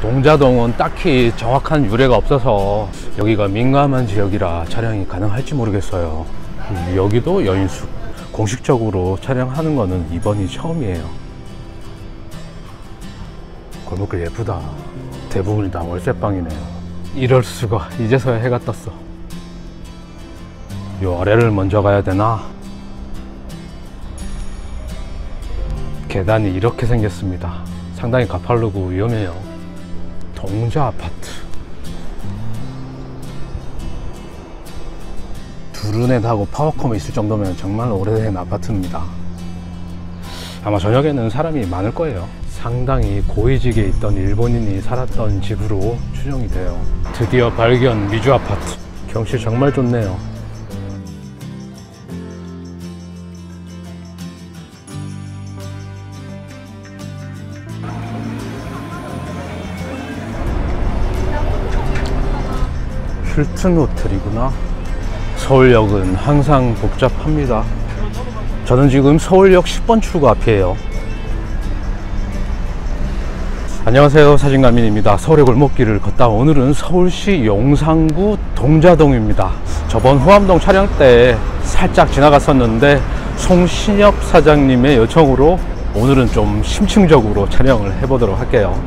동자동은 딱히 정확한 유래가 없어서 여기가 민감한 지역이라 촬영이 가능할지 모르겠어요. 여기도 여인숙. 공식적으로 촬영하는 거는 이번이 처음이에요. 골목길 예쁘다. 대부분이 다 월세방이네요. 이럴 수가. 이제서야 해가 떴어. 요 아래를 먼저 가야 되나? 계단이 이렇게 생겼습니다. 상당히 가파르고 위험해요. 동자 아파트. 두루넷하고 파워컴이 있을 정도면 정말 오래된 아파트입니다. 아마 저녁에는 사람이 많을 거예요. 상당히 고위직에 있던 일본인이 살았던 집으로 추정이 돼요. 드디어 발견 미주 아파트. 경치 정말 좋네요. 힐튼 호텔이구나. 서울역은 항상 복잡합니다. 저는 지금 서울역 10번 출구 앞이에요. 안녕하세요. 사진가민입니다. 서울의 골목길을 걷다 오늘은 서울시 용산구 동자동입니다. 저번 후암동 촬영 때 살짝 지나갔었는데 송신엽 사장님의 요청으로 오늘은 좀 심층적으로 촬영을 해보도록 할게요.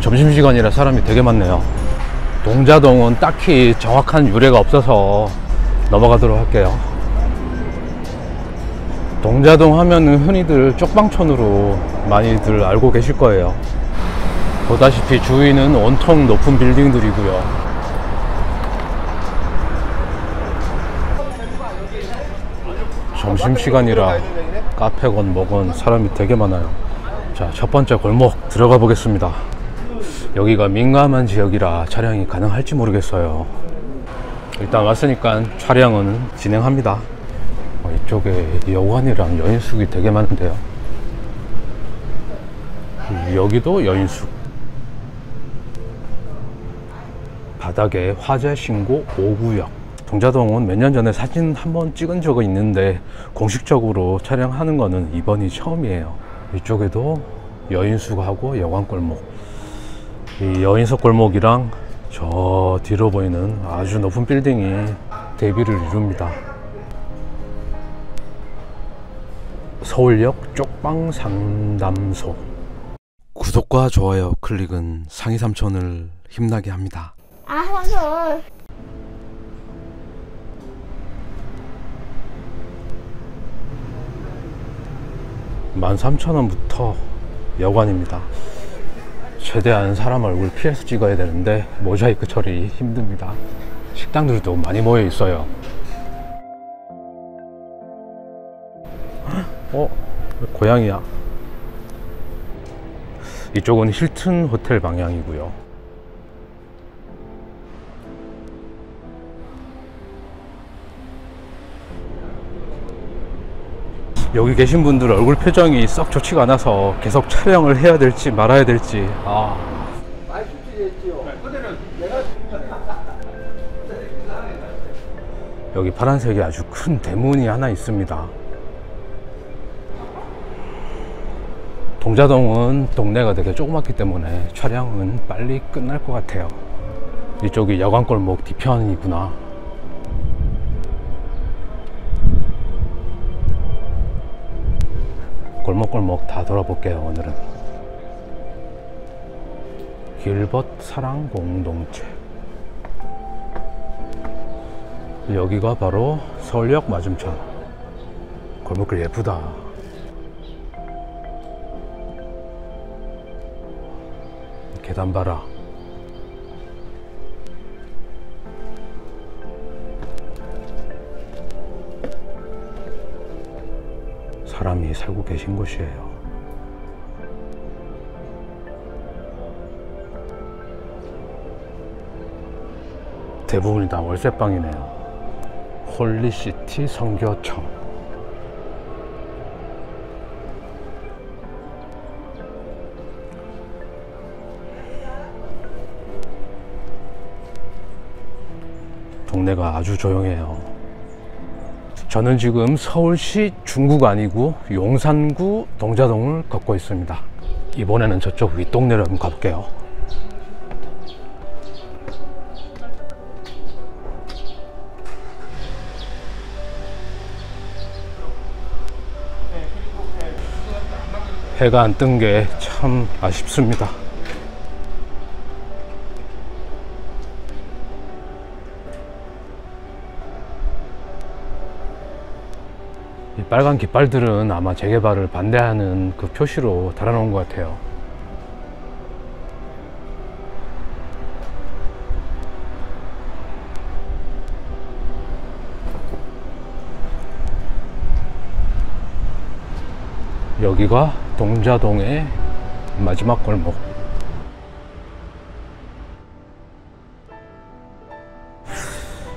점심시간이라 사람이 되게 많네요. 동자동은 딱히 정확한 유래가 없어서 넘어가도록 할게요. 동자동 하면은 흔히들 쪽방촌으로 많이들 알고 계실 거예요. 보다시피 주위는 온통 높은 빌딩들이고요. 점심시간이라 카페건 뭐건 사람이 되게 많아요. 자, 첫 번째 골목 들어가 보겠습니다. 여기가 민감한 지역이라 촬영이 가능할지 모르겠어요. 일단 왔으니까 촬영은 진행합니다. 어, 이쪽에 여관이랑 여인숙이 되게 많은데요. 여기도 여인숙. 바닥에 화재 신고 5구역. 동자동은 몇 년 전에 사진 한 번 찍은 적은 있는데 공식적으로 촬영하는 거는 이번이 처음이에요. 이쪽에도 여인숙하고 여관골목. 이 여인석 골목이랑 저 뒤로 보이는 아주 높은 빌딩이 대비를 이룹니다. 서울역 쪽방 상담소. 구독과 좋아요 클릭은 상위 삼촌을 힘나게 합니다. 아, 황솔. 13,000원부터 여관입니다. 최대한 사람 얼굴 피해서 찍어야 되는데 모자이크 처리 힘듭니다. 식당들도 많이 모여 있어요. 어? 고양이야. 이쪽은 힐튼 호텔 방향이고요. 여기 계신 분들 얼굴 표정이 썩 좋지가 않아서 계속 촬영을 해야 될지 말아야 될지. 아. 여기 파란색이 아주 큰 대문이 하나 있습니다. 동자동은 동네가 되게 조그맣기 때문에 촬영은 빨리 끝날 것 같아요. 이쪽이 여관골목 뒤편이구나 골목골목 다 돌아볼게요 오늘은. 길벗 사랑 공동체. 여기가 바로 서울역 맞은편. 골목길 예쁘다. 계단 봐라 사람이 살고 계신 곳이에요. 대부분이 다 월세방이네요. 홀리시티 성교청. 동네가 아주 조용해요. 저는 지금 서울시 중구가 아니고 용산구 동자동을 걷고 있습니다. 이번에는 저쪽 윗동네로 한번 가볼게요. 해가 안 뜬 게 참 아쉽습니다. 빨간 깃발들은 아마 재개발을 반대하는 그 표시로 달아놓은 것 같아요. 여기가 동자동의 마지막 골목.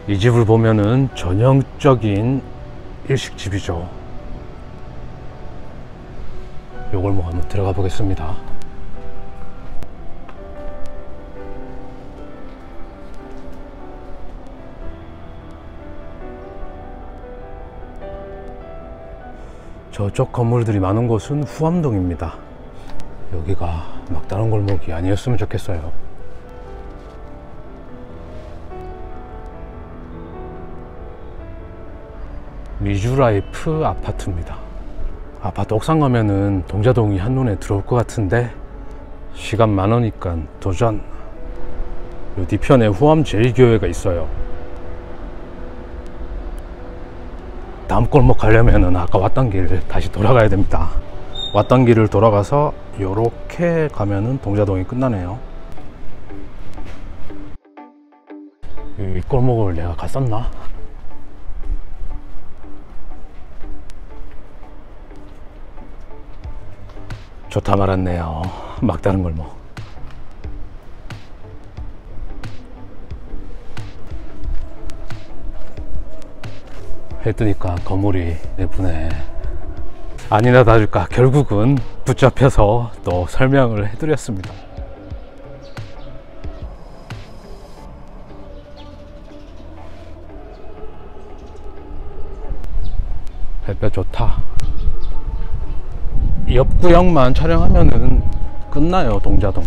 이 집을 보면은 전형적인 일식집이죠. 요 골목 한번 들어가 보겠습니다. 저쪽 건물들이 많은 곳은 후암동입니다. 여기가 막다른 골목이 아니었으면 좋겠어요. 미주라이프 아파트입니다. 아파트 옥상 가면은 동자동이 한눈에 들어올 것 같은데 시간 많으니까 도전. 요 뒤편에 후암 제1교회가 있어요. 다음 골목 가려면은 아까 왔던 길 다시 돌아가야 됩니다. 왔던 길을 돌아가서 요렇게 가면은 동자동이 끝나네요. 이 골목을 내가 갔었나? 좋다 말았네요. 막다른 골목. 해 뜨니까 건물이 예쁘네. 아니나 다를까 결국은 붙잡혀서 또 설명을 해드렸습니다. 햇볕 좋다. 옆 구역만 촬영하면은 끝나요 동자동.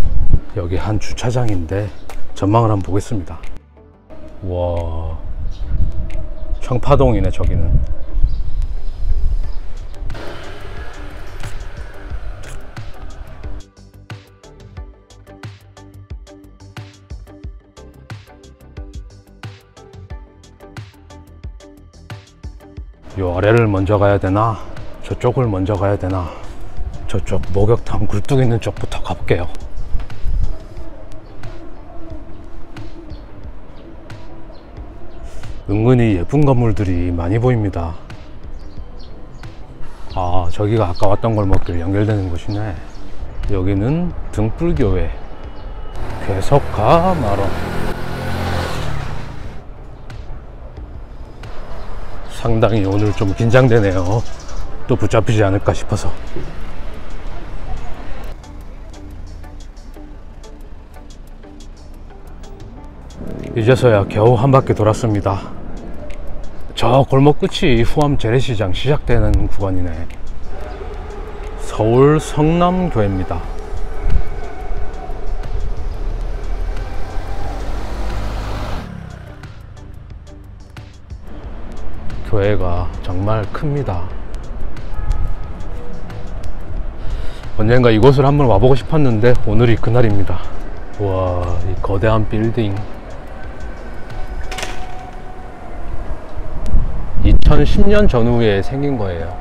여기 한 주차장인데 전망을 한번 보겠습니다. 와. 청파동이네 저기는. 요 아래를 먼저 가야 되나? 저쪽을 먼저 가야 되나 저쪽 목욕탕 굴뚝 있는 쪽부터 가볼게요. 은근히 예쁜 건물들이 많이 보입니다. 아, 저기가 아까 왔던 골목길 연결되는 곳이네. 여기는 등불교회. 계속 가 말어. 상당히 오늘 좀 긴장되네요. 또 붙잡히지 않을까 싶어서. 이제서야 겨우 한 바퀴 돌았습니다. 저 골목 끝이 후암 재래시장 시작되는 구간이네. 서울 성남교회입니다. 교회가 정말 큽니다. 언젠가 이곳을 한번 와보고 싶었는데 오늘이 그날입니다. 와, 이 거대한 빌딩. 2010년 전후에 생긴 거예요.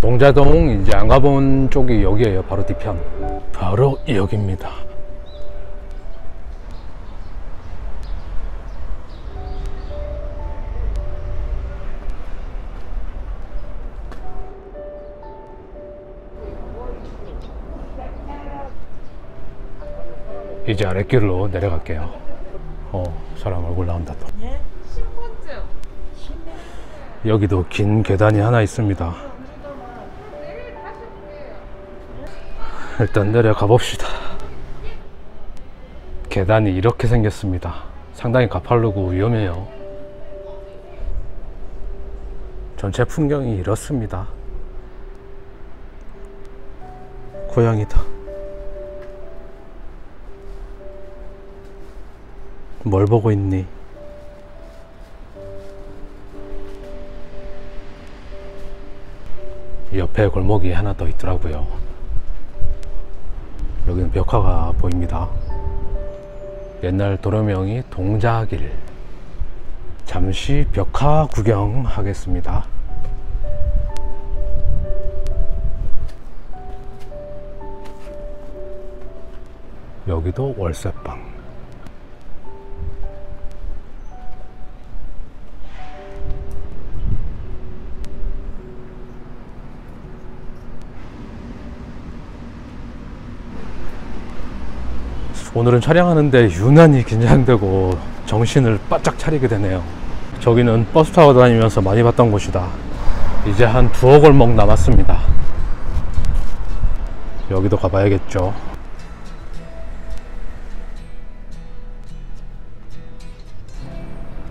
동자동 이제 안 가본 쪽이 여기에요. 바로 뒤편. 바로 여기입니다. 이제 아랫길로 내려갈게요. 어, 사람 얼굴 나온다 또. 신분증 여기도 긴 계단이 하나 있습니다. 일단 내려가 봅시다. 계단이 이렇게 생겼습니다. 상당히 가파르고 위험해요. 전체 풍경이 이렇습니다. 고양이다. 뭘 보고 있니? 옆에 골목이 하나 더 있더라고요. 여기는 벽화가 보입니다. 옛날 도로명이 동자길. 잠시 벽화 구경하겠습니다. 여기도 월세방. 오늘은 촬영하는데 유난히 긴장되고 정신을 바짝 차리게 되네요. 저기는 버스 타고 다니면서 많이 봤던 곳이다. 이제 한 두어 골목 남았습니다. 여기도 가봐야겠죠.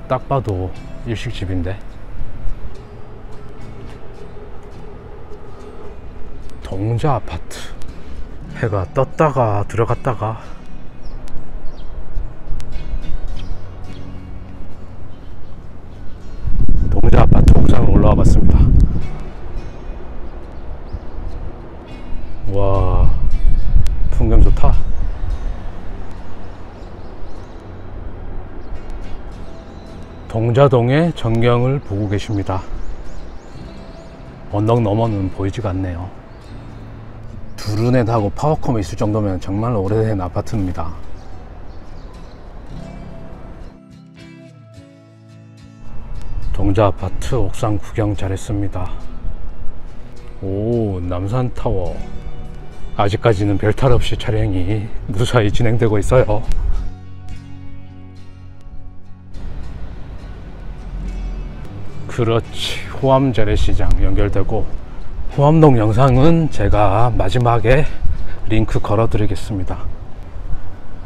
딱 봐도 일식집인데. 동자 아파트. 해가 떴다가 들어갔다가 동자동의 전경을 보고 계십니다. 언덕 너머는 보이지가 않네요. 두루넷하고 파워컴이 있을 정도면 정말 오래된 아파트입니다. 동자 아파트 옥상 구경 잘했습니다. 오, 남산타워. 아직까지는 별탈 없이 촬영이 무사히 진행되고 있어요. 그렇지. 호암 재래시장 연결되고 호암동 영상은 제가 마지막에 링크 걸어 드리겠습니다.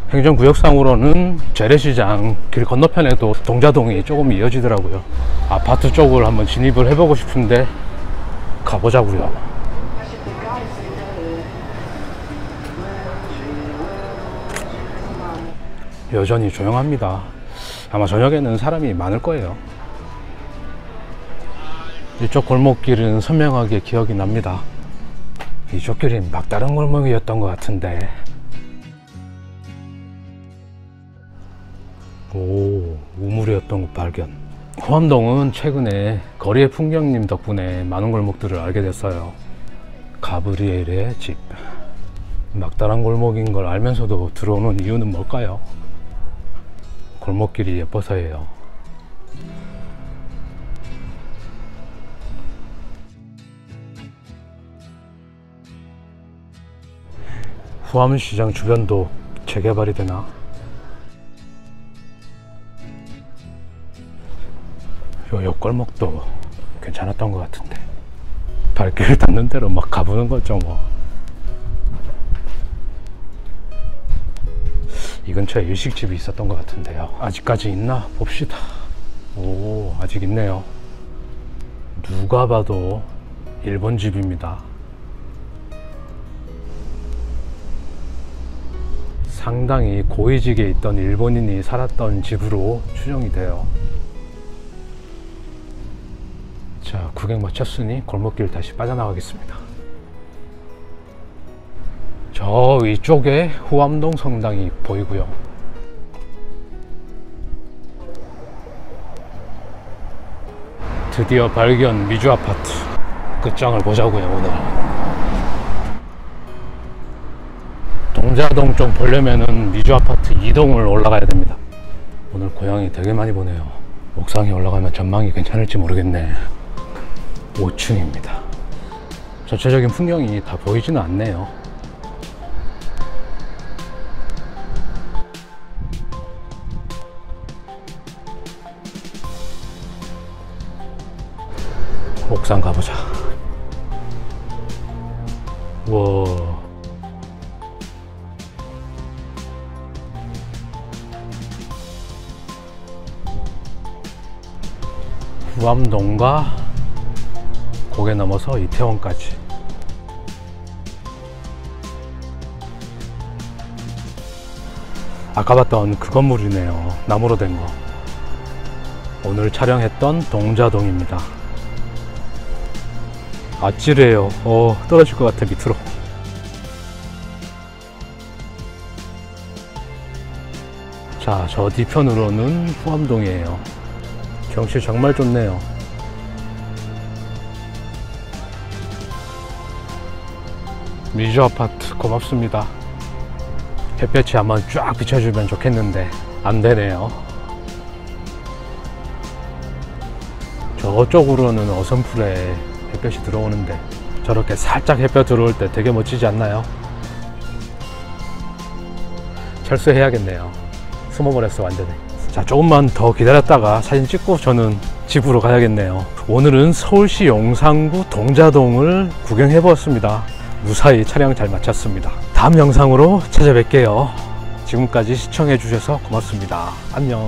행정구역상으로는 재래시장 길 건너편에도 동자동이 조금 이어지더라고요. 아파트 쪽을 한번 진입을 해보고 싶은데 가보자고요. 여전히 조용합니다. 아마 저녁에는 사람이 많을 거예요. 이쪽 골목길은 선명하게 기억이 납니다. 이쪽 길이 막다른 골목이었던 것 같은데. 오, 우물이었던 곳 발견. 호암동은 최근에 거리의 풍경님 덕분에 많은 골목들을 알게 됐어요. 가브리엘의 집. 막다른 골목인 걸 알면서도 들어오는 이유는 뭘까요? 골목길이 예뻐서예요. 후암시장 주변도 재개발이 되나? 요 옆골목도 괜찮았던 것 같은데 발길 닿는 대로 막 가보는 거죠 뭐. 이 근처에 일식집이 있었던 것 같은데요. 아직까지 있나 봅시다. 오 아직 있네요. 누가 봐도 일본 집입니다. 상당히 고위직에 있던 일본인이 살았던 집으로 추정이 돼요. 자, 구경 마쳤으니 골목길 다시 빠져나가겠습니다. 저 위쪽에 후암동 성당이 보이고요. 드디어 발견 미주 아파트 끝장을 보자고요 오늘. 동자동 쪽 보려면은 미주 아파트 2동을 올라가야 됩니다. 오늘 고양이 되게 많이 보네요. 옥상에 올라가면 전망이 괜찮을지 모르겠네. 5층입니다. 전체적인 풍경이 다 보이지는 않네요. 옥상 가보자. 와. 후암동과 고개 넘어서 이태원까지 아까 봤던 그 건물이네요 나무로 된 거 오늘 촬영했던 동자동입니다 아찔해요. 어, 떨어질 것 같아, 밑으로. 자, 저 뒤편으로는 후암동이에요. 경치 정말 좋네요. 미주 아파트 고맙습니다. 햇볕이 한번 쫙 비춰주면 좋겠는데 안 되네요. 저쪽으로는 어선풀에 햇볕이 들어오는데 저렇게 살짝 햇볕 들어올 때 되게 멋지지 않나요? 철수해야겠네요. 숨어버렸어 완전히. 자 조금만 더 기다렸다가 사진 찍고 저는 집으로 가야겠네요. 오늘은 서울시 용산구 동자동을 구경해 보았습니다. 무사히 차량 잘 마쳤습니다. 다음 영상으로 찾아뵐게요. 지금까지 시청해 주셔서 고맙습니다. 안녕.